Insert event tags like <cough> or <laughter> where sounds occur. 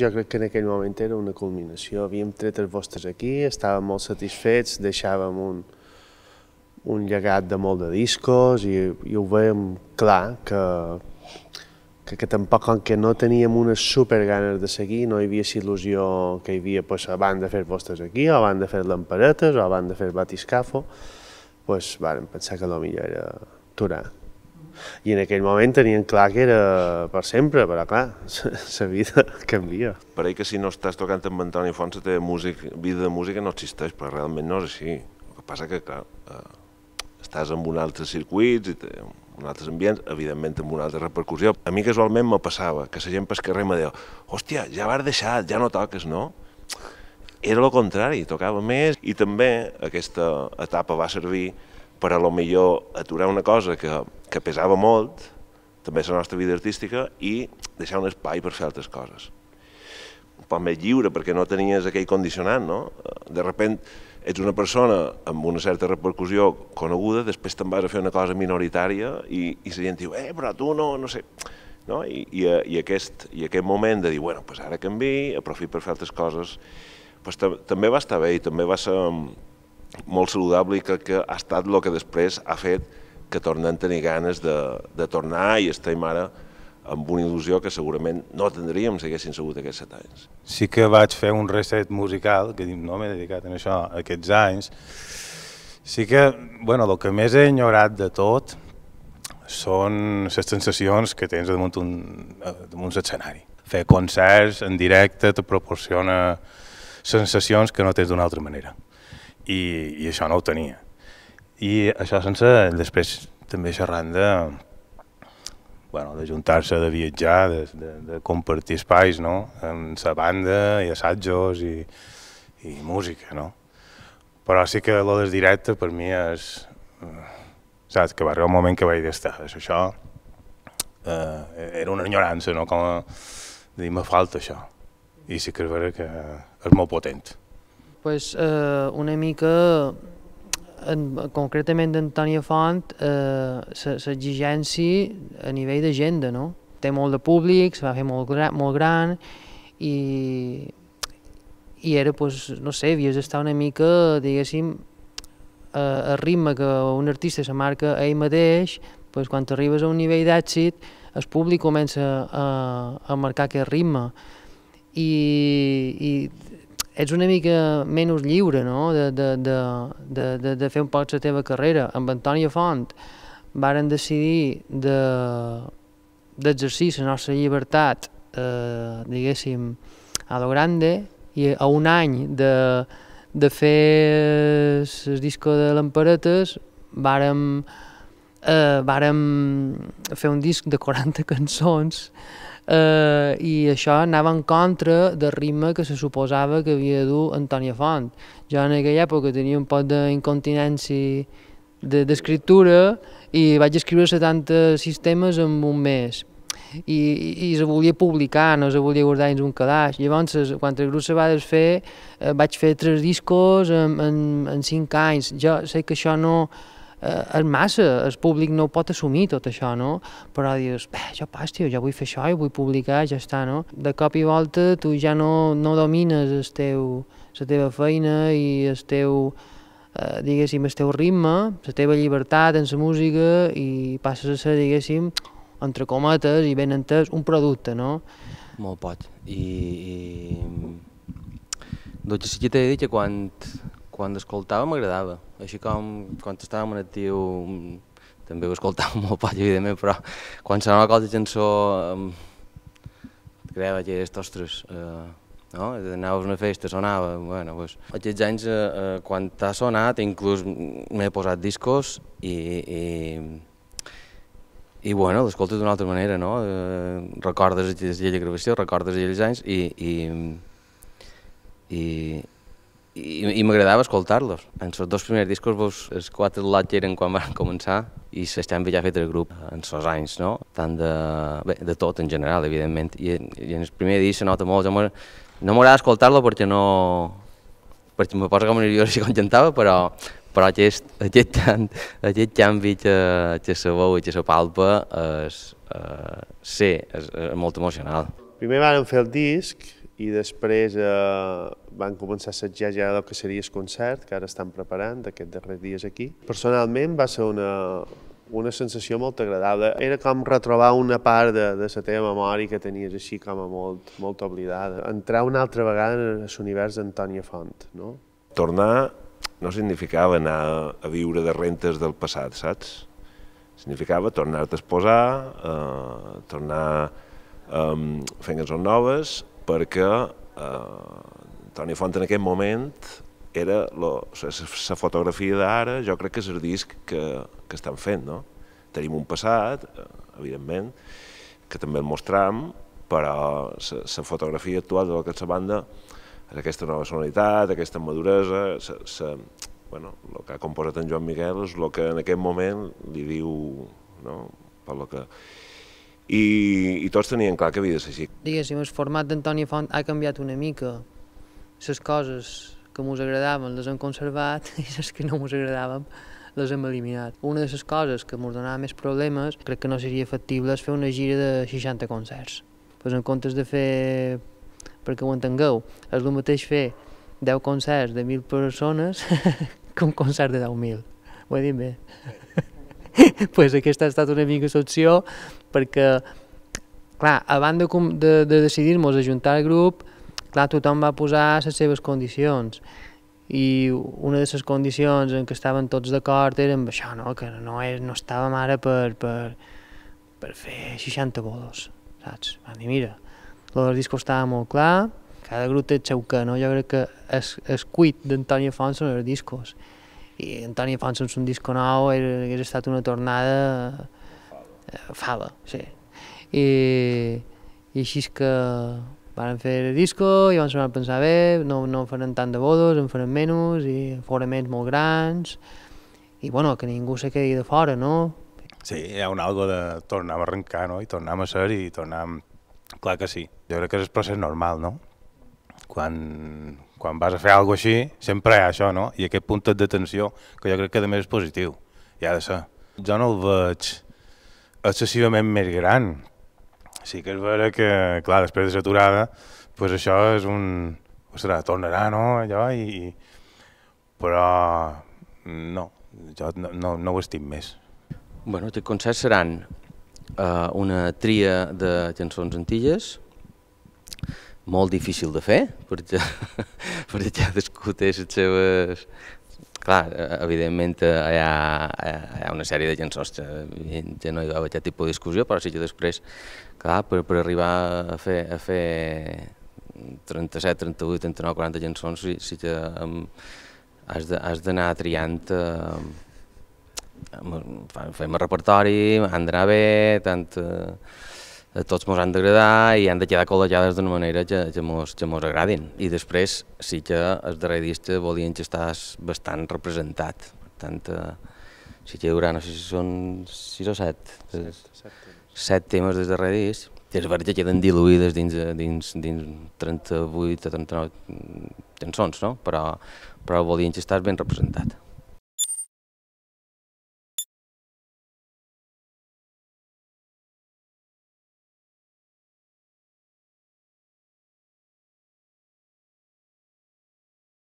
Jo crec que en aquell moment era una culminació. Havíem tret els vostres aquí, estàvem molt satisfets, deixàvem un, un llegat de molt de discos i, i ho veiem clar que, que, que tampoc, com que no teníem unes super ganes de seguir, no hi havia il·lusió que hi havia pues, abans de fer vostres aquí, o abans de fer l'Emparetes, o abans de fer Batiscafo, pues, vàrem pensar que millor era aturar. I en aquell moment tenien clar que era per sempre, però clar, <laughs> la vida canvia. Pareix que si no estàs tocant amb Antoni Font, la teva música, vida de música no existeix, però realment no és així. El que passa que, clar, eh, estàs en un altre circuits i en altres ambients, evidentment amb una altra repercussió. A mi casualment me passava que la gent pel carrer me deia hòstia, ja vas deixar, ja no toques, no? Era el contrari, tocava més i també aquesta etapa va servir per a lo millor aturar una cosa que, que pesava molt, també la nostra vida artística, i deixar un espai per fer altres coses. Un poc més lliure, perquè no tenies aquell condicionant, no? De repent ets una persona amb una certa repercussió coneguda, després te'n vas a fer una cosa minoritària i, i la gent diu, eh, però tu no, no sé... No? I, i, i, aquest, I aquest moment de dir, bueno, pues ara canvi, aprofit per fer altres coses, pues, també va estar bé i també va ser molt saludable i crec que ha estat el que després ha fet que tornem a tenir ganes de, de tornar i estem ara amb una il·lusió que segurament no tindríem si haguessin sigut aquests set anys. Sí que vaig fer un reset musical, que no m'he dedicat a això aquests anys. Sí que, bueno, el que més he enyorat de tot són les sensacions que tens damunt un, damunt l'escenari. Fer concerts en directe te proporciona sensacions que no tens d'una altra manera i, i això no ho tenia. I això sense, després també xerrant de, bueno, de juntar-se, de viatjar, de, de, de compartir espais, no? amb la banda i assajos i, i música, no? Però sí que lo del directe per mi és... Saps, que va arribar un moment que vaig dir, això eh, era una enyorança, no? Com a, dir, me falta això. I sí que és vera que és molt potent pues, eh, una mica, en, concretament d'Antònia Font, eh, l'exigència a nivell d'agenda, no? Té molt de públic, se va fer molt, gran, molt gran i, i era, pues, no sé, havies d'estar una mica, diguéssim, a, a ritme que un artista se marca a ell mateix, pues, quan arribes a un nivell d'èxit, el públic comença a, a marcar aquest ritme. I, i ets una mica menys lliure no? de, de, de, de, de, de fer un poc la teva carrera. Amb Antònia Font varen decidir d'exercir de, la nostra llibertat, eh, diguéssim, a lo grande, i a un any de, de fer el disco de l'Emparetes vàrem, eh, vàrem fer un disc de 40 <laughs> cançons eh, i això anava en contra del ritme que se suposava que havia de dur Antònia Font. Jo en aquella època tenia un poc d'incontinència d'escriptura i vaig escriure 70 sistemes en un mes i, i se volia publicar, no se volia guardar dins un calaix. Llavors, quan el grup se va desfer, eh, vaig fer tres discos en, en, en cinc anys. Jo sé que això no, eh, és massa, el públic no pot assumir tot això, no? Però dius, bé, jo pas, tio, jo vull fer això i vull publicar, ja està, no? De cop i volta tu ja no, no domines el teu, la teva feina i el teu, eh, diguéssim, el teu ritme, la teva llibertat en la música i passes a ser, diguéssim, entre cometes i ben entès, un producte, no? Molt pot. I, i... Doncs sí que t'he dit que quan, quan escoltava m'agradava, així com quan estàvem en actiu també ho escoltava molt poc, evidentment, però quan sonava qualsevol cançó et creava que eres, ostres, eh, no? anaves a una festa, sonava, bueno, pues, aquests anys eh, eh, quan t'ha sonat inclús m'he posat discos i, i, i bueno, l'escoltes d'una altra manera, no? Eh, recordes aquella gravació, recordes aquells anys i, i, i, i, i m'agradava escoltar-los. En els dos primers discos, vos, els quatre lots eren quan van <laughs> començar i l'estem ja fet el grup en els anys, no? Tant de, bé, de tot en general, evidentment. I, i en el primer disc se nota molt. No m'agrada escoltar-lo perquè no... perquè me posa com nerviós si com cantava, però, però aquest, aquest, aquest canvi que, que se veu i que se palpa és, eh, sí, és, és molt emocional. Primer vam fer el disc i després eh, van començar a assetjar ja el que seria el concert, que ara estan preparant aquests darrers dies aquí. Personalment va ser una, una sensació molt agradable. Era com retrobar una part de, de la teva memòria que tenies així com a molt, molt oblidada. Entrar una altra vegada en l'univers d'Antònia Font, no? Tornar no significava anar a viure de rentes del passat, saps? Significava tornar-te a posar, eh, tornar eh, fent cançons noves, perquè eh, Toni Font en aquest moment era la fotografia d'ara, jo crec que és el disc que, que estan fent, no? Tenim un passat, eh, evidentment, que també el mostram, però la fotografia actual de aquesta banda és aquesta nova sonoritat, aquesta maduresa, sa, sa, bueno, el que ha composat en Joan Miguel és el que en aquest moment li diu, no? per lo que... I, I tots tenien clar que havia de ser així. Diguéssim, el format d'Antònia Font ha canviat una mica. Les coses que ens agradaven les hem conservat <laughs> i les que no ens agradaven les hem eliminat. Una de les coses que ens donava més problemes, crec que no seria factible, és fer una gira de 60 concerts. Pues en comptes de fer perquè ho entengueu, és el mateix fer 10 concerts de 1.000 persones <laughs> que un concert de 10.000. Ho he dit bé? <laughs> pues aquesta ha estat una mica l'opció perquè, clar, a banda de, de decidir-nos a juntar el grup, clar, tothom va posar les seves condicions i una de les condicions en què estaven tots d'acord era amb això, no? que no, és, no estàvem ara per, per, per fer 60 bolos, saps? Van dir, mira, el disco estava molt clar, cada grup té el seu que, no? Jo crec que el, el cuit d'Antònia Font són els discos. I Antònia Font sense un disco nou hauria estat una tornada eh, fada, sí. I, i així és que van fer disco i vam a pensar bé, no, no farem tant de bodos, en farem menys i foraments molt grans i bueno, que ningú se quedi de fora, no? Sí, hi ha un algo de tornar a arrencar, no? I tornar a ser i tornar Clar que sí. Jo crec que és el procés normal, no? Quan, quan vas a fer alguna així, sempre hi ha això, no? I aquest punt de tensió, que jo crec que també és positiu, i ha de ser. Jo no el veig excessivament més gran. Sí que és vera que, clar, després de l'aturada, pues això és un... Ostres, tornarà, no?, allò, i... Però no, jo no, no, no ho estic més. Bueno, aquests concerts seran eh, una tria de cançons antilles, molt difícil de fer, perquè, <laughs> perquè cadascú té les seves... Clar, evidentment eh, hi ha, hi ha una sèrie de cançons que ja no hi ha aquest tipus de discussió, però sí que després, clar, per, per arribar a fer, a fer 37, 38, 39, 40 cançons, sí, sí que um, has d'anar triant uh, fem el repertori, han d'anar bé, tant a tots ens han d'agradar i han de quedar col·legiades d'una manera que, que, mos, que mos agradin. I després sí que el darrer disc volien que estàs bastant representat. Per tant, eh, sí que hi haurà, no sé si són sis o set, set, set, set temes des darrer disc, que és veritat que queden diluïdes dins, dins, dins 38 o 39 cançons, no? però, però volien que estàs ben representat.